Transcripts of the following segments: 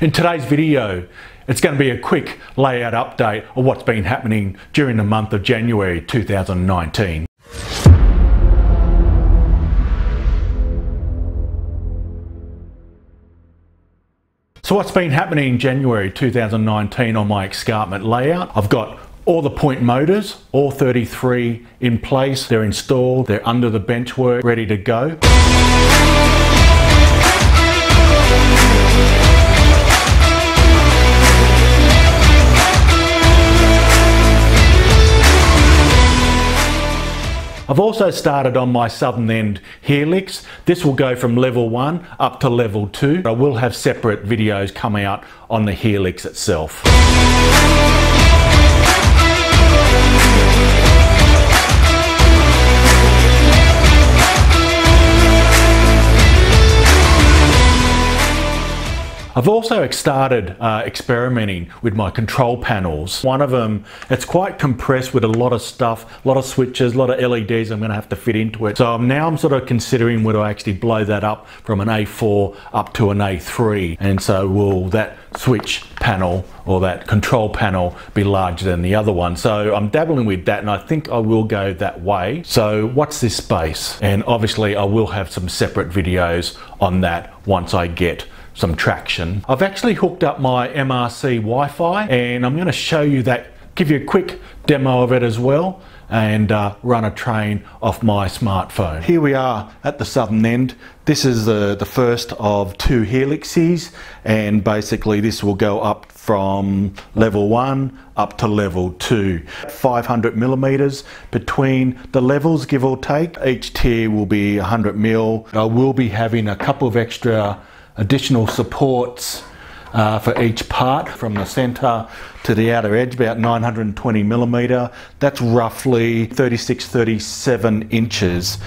In today's video, it's going to be a quick layout update of what's been happening during the month of January 2019. So what's been happening in January 2019 on my escarpment layout? I've got all the point motors, all 33 in place. They're installed, they're under the benchwork, ready to go. I've also started on my southern end helix. This will go from level one up to level two. I will have separate videos come out on the helix itself. I've also started uh, experimenting with my control panels. One of them, it's quite compressed with a lot of stuff, a lot of switches, a lot of LEDs I'm going to have to fit into it. So now I'm sort of considering whether I actually blow that up from an A4 up to an A3. And so will that switch panel or that control panel be larger than the other one. So I'm dabbling with that and I think I will go that way. So what's this space? And obviously I will have some separate videos on that once I get some traction. I've actually hooked up my MRC Wi-Fi and I'm going to show you that, give you a quick demo of it as well and uh, run a train off my smartphone. Here we are at the southern end. This is the, the first of two helixes and basically this will go up from level one up to level two. 500 millimeters between the levels give or take. Each tier will be 100 mil. I will be having a couple of extra additional supports uh, for each part from the center to the outer edge, about 920 millimeter. That's roughly 36, 37 inches.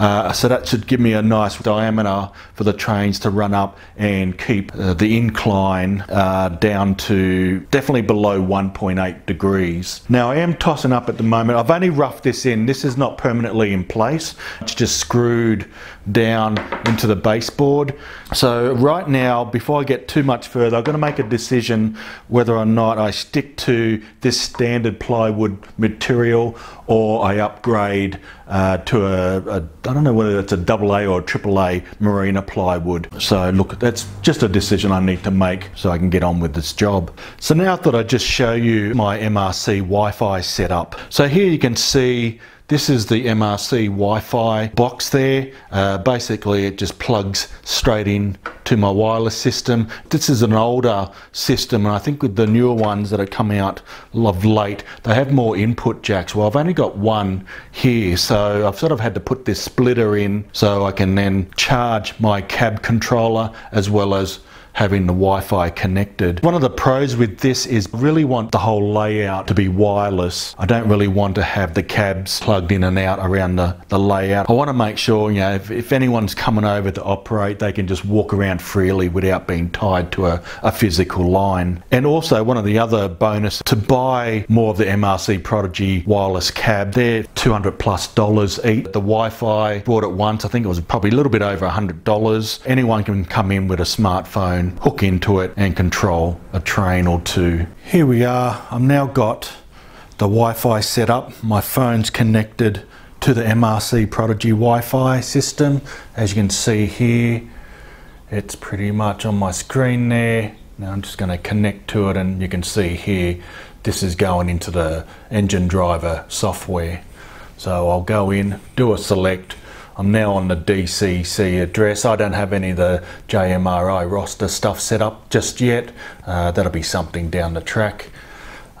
Uh, so that should give me a nice diameter for the trains to run up and keep uh, the incline uh, down to definitely below 1.8 degrees. Now I am tossing up at the moment. I've only roughed this in. This is not permanently in place. It's just screwed down into the baseboard. So right now, before I get too much further, I'm going to make a decision whether or not I stick to this standard plywood material or I upgrade uh, to a, a, I don't know whether it's a double A or a triple A marine plywood. So look, that's just a decision I need to make so I can get on with this job. So now I thought I'd just show you my MRC Wi-Fi setup. So here you can see this is the MRC Wi-Fi box there. Uh, basically, it just plugs straight in to my wireless system. This is an older system, and I think with the newer ones that are coming out of late, they have more input jacks. Well, I've only got one here, so I've sort of had to put this splitter in so I can then charge my cab controller as well as having the Wi-Fi connected. One of the pros with this is I really want the whole layout to be wireless. I don't really want to have the cabs plugged in and out around the, the layout. I want to make sure, you know, if, if anyone's coming over to operate, they can just walk around freely without being tied to a, a physical line. And also one of the other bonus to buy more of the MRC Prodigy wireless cab, they're 200 plus dollars each. The Wi-Fi bought it once, I think it was probably a little bit over $100. Anyone can come in with a smartphone hook into it and control a train or two. Here we are, I've now got the Wi-Fi set up. My phone's connected to the MRC Prodigy Wi-Fi system. As you can see here, it's pretty much on my screen there. Now I'm just going to connect to it and you can see here, this is going into the engine driver software. So I'll go in, do a select, I'm now on the DCC address. I don't have any of the JMRI roster stuff set up just yet. Uh, that'll be something down the track.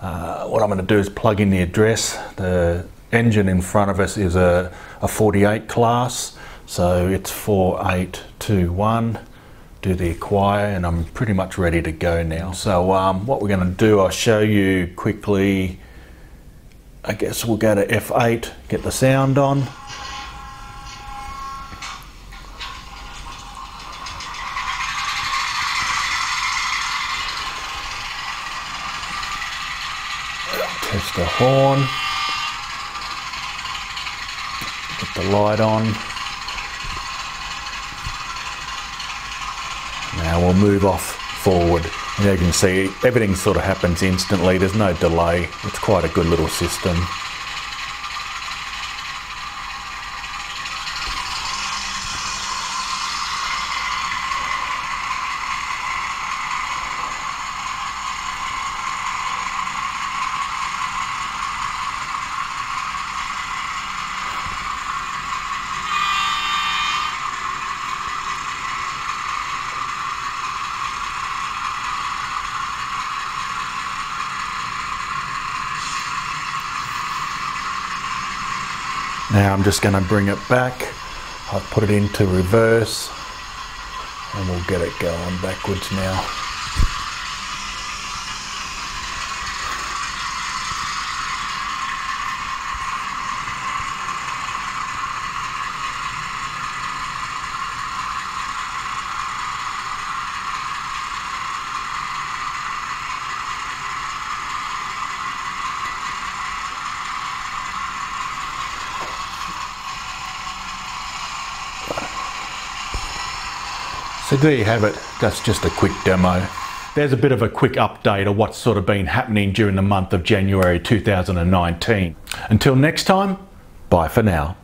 Uh, what I'm going to do is plug in the address. The engine in front of us is a, a 48 class, so it's 4821. Do the acquire, and I'm pretty much ready to go now. So um, what we're going to do, I'll show you quickly. I guess we'll go to F8, get the sound on. Test the horn. Get the light on. Now we'll move off forward. Yeah, you can see everything sort of happens instantly. There's no delay. It's quite a good little system. Now I'm just going to bring it back. I've put it into reverse and we'll get it going backwards now. So there you have it. That's just a quick demo. There's a bit of a quick update of what's sort of been happening during the month of January 2019. Until next time, bye for now.